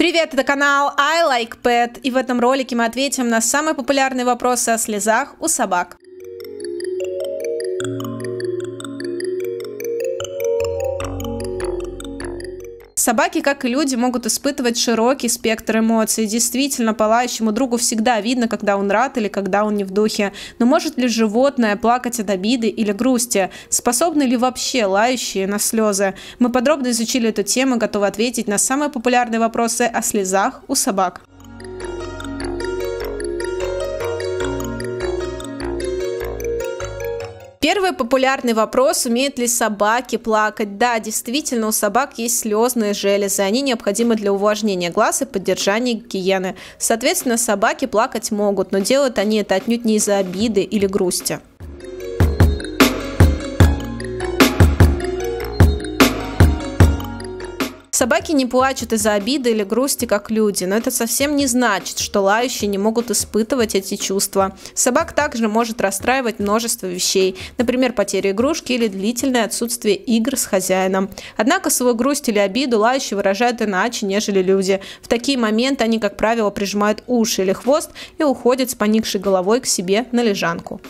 Привет, это канал I Like Pet, и в этом ролике мы ответим на самые популярные вопросы о слезах у собак. Собаки, как и люди, могут испытывать широкий спектр эмоций. Действительно, по другу всегда видно, когда он рад или когда он не в духе. Но может ли животное плакать от обиды или грусти? Способны ли вообще лающие на слезы? Мы подробно изучили эту тему, готовы ответить на самые популярные вопросы о слезах у собак. Первый популярный вопрос, умеют ли собаки плакать? Да, действительно, у собак есть слезные железы, они необходимы для увлажнения глаз и поддержания гигиены. Соответственно, собаки плакать могут, но делают они это отнюдь не из-за обиды или грусти. Собаки не плачут из-за обиды или грусти, как люди, но это совсем не значит, что лающие не могут испытывать эти чувства. Собак также может расстраивать множество вещей, например, потеря игрушки или длительное отсутствие игр с хозяином. Однако свою грусть или обиду лающие выражают иначе, нежели люди. В такие моменты они, как правило, прижимают уши или хвост и уходят с поникшей головой к себе на лежанку.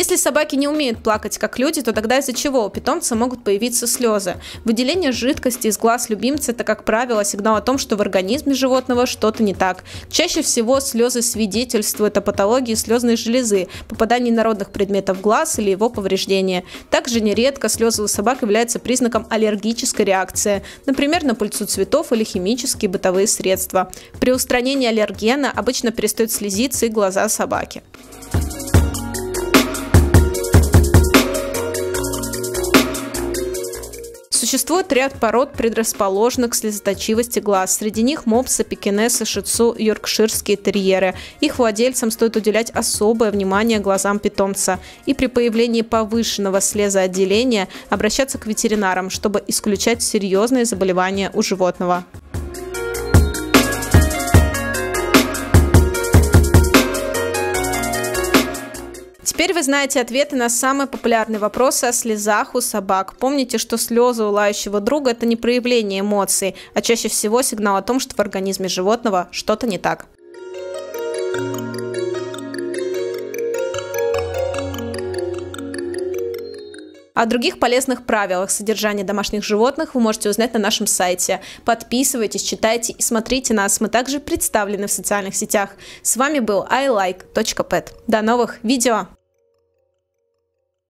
Если собаки не умеют плакать как люди, то тогда из-за чего у питомца могут появиться слезы? Выделение жидкости из глаз любимца – это, как правило, сигнал о том, что в организме животного что-то не так. Чаще всего слезы свидетельствуют о патологии слезной железы, попадании народных предметов в глаз или его повреждения. Также нередко слезы у собак являются признаком аллергической реакции, например, на пыльцу цветов или химические бытовые средства. При устранении аллергена обычно перестают слезиться и глаза собаки. Существует ряд пород, предрасположенных к слезоточивости глаз. Среди них мопсы, пекинесы, шицу, йоркширские терьеры. Их владельцам стоит уделять особое внимание глазам питомца. И при появлении повышенного слезоотделения обращаться к ветеринарам, чтобы исключать серьезные заболевания у животного. Теперь вы знаете ответы на самые популярные вопросы о слезах у собак. Помните, что слезы у лающего друга – это не проявление эмоций, а чаще всего сигнал о том, что в организме животного что-то не так. О других полезных правилах содержания домашних животных вы можете узнать на нашем сайте. Подписывайтесь, читайте и смотрите нас. Мы также представлены в социальных сетях. С вами был iLike.pet. До новых видео!